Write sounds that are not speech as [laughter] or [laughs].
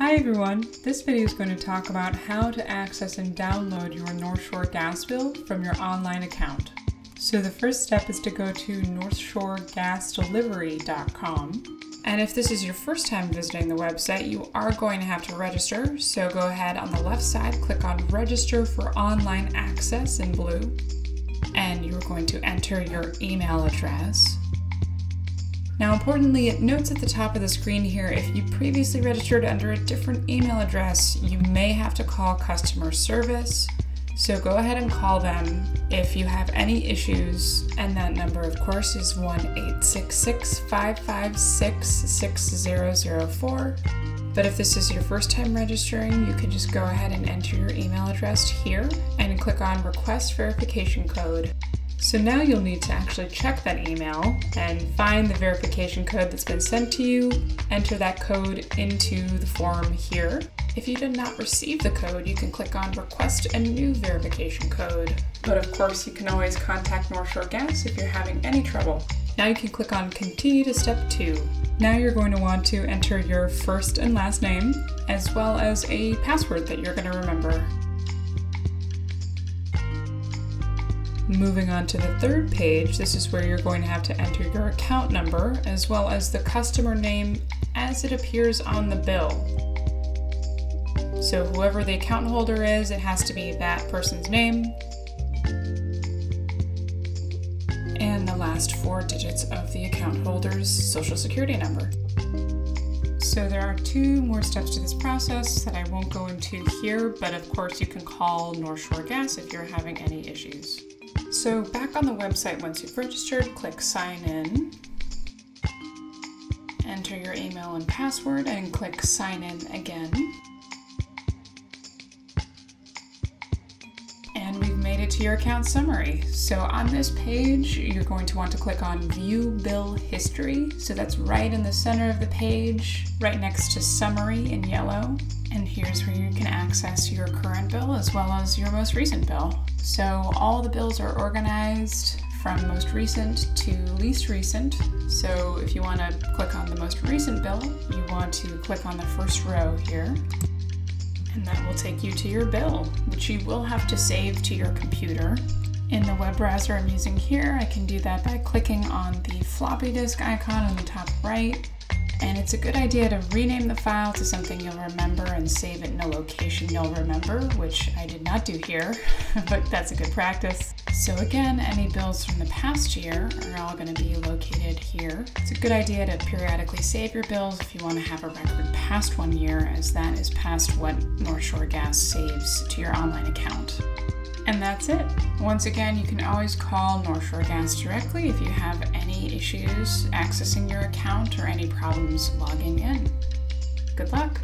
Hi everyone, this video is going to talk about how to access and download your North Shore gas bill from your online account. So the first step is to go to northshoregasdelivery.com. And if this is your first time visiting the website, you are going to have to register. So go ahead on the left side, click on register for online access in blue. And you're going to enter your email address. Now importantly, it notes at the top of the screen here, if you previously registered under a different email address, you may have to call customer service. So go ahead and call them if you have any issues, and that number, of course, is 1 866 556 6004. But if this is your first time registering, you can just go ahead and enter your email address here and click on Request Verification Code. So now you'll need to actually check that email and find the verification code that's been sent to you, enter that code into the form here. If you did not receive the code, you can click on Request a New Verification Code. But of course, you can always contact North Shore Gas if you're having any trouble. Now you can click on Continue to Step 2. Now you're going to want to enter your first and last name, as well as a password that you're going to remember. Moving on to the third page, this is where you're going to have to enter your account number as well as the customer name as it appears on the bill. So whoever the account holder is, it has to be that person's name and the last four digits of the account holder's social security number. So there are two more steps to this process that I won't go into here, but of course you can call North Shore Gas if you're having any issues. So back on the website, once you've registered, click sign in. Enter your email and password and click sign in again. And we've made it to your account summary. So on this page, you're going to want to click on view bill history. So that's right in the center of the page, right next to summary in yellow. And here's where you can access your current bill as well as your most recent bill. So all the bills are organized from most recent to least recent. So if you want to click on the most recent bill, you want to click on the first row here. And that will take you to your bill, which you will have to save to your computer. In the web browser I'm using here, I can do that by clicking on the floppy disk icon on the top right and it's a good idea to rename the file to something you'll remember and save it in a location you'll remember, which I did not do here, [laughs] but that's a good practice. So again, any bills from the past year are all going to be located here. It's a good idea to periodically save your bills if you want to have a record past one year, as that is past what North Shore Gas saves to your online account. And that's it. Once again, you can always call North Shore Gas directly if you have issues accessing your account or any problems logging in. Good luck!